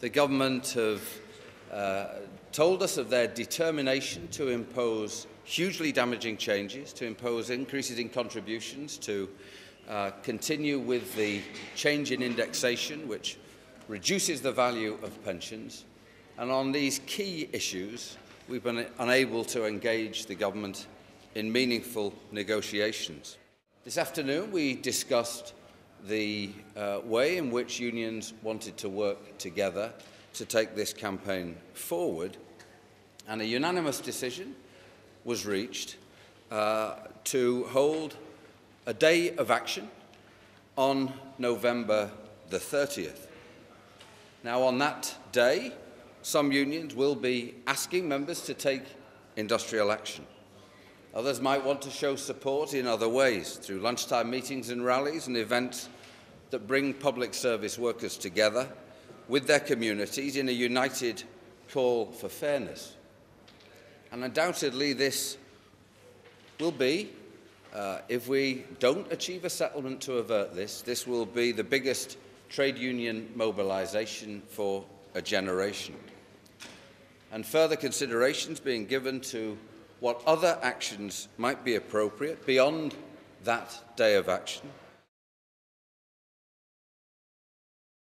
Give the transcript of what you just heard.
The government have uh, told us of their determination to impose hugely damaging changes, to impose increases in contributions, to uh, continue with the change in indexation, which reduces the value of pensions. And on these key issues, we've been unable to engage the government in meaningful negotiations. This afternoon, we discussed the uh, way in which unions wanted to work together to take this campaign forward, and a unanimous decision was reached uh, to hold a day of action on November the 30th. Now, on that day, some unions will be asking members to take industrial action. Others might want to show support in other ways, through lunchtime meetings and rallies and events that bring public service workers together with their communities in a united call for fairness. And undoubtedly, this will be, uh, if we don't achieve a settlement to avert this, this will be the biggest trade union mobilisation for a generation. And further considerations being given to what other actions might be appropriate beyond that day of action